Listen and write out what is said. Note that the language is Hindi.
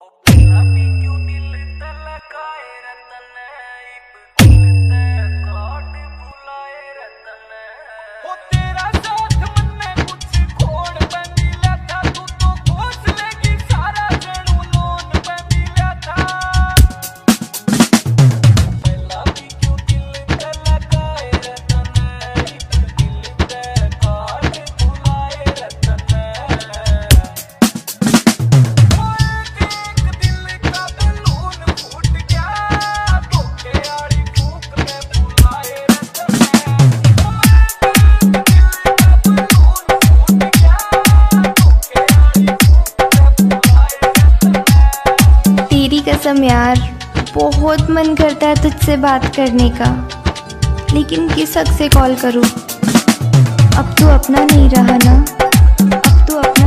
okay कसम यार, बहुत मन करता है तुझसे बात करने का, लेकिन किस हक से कॉल करूँ? अब तो अपना नहीं रहा ना? अब तू अपना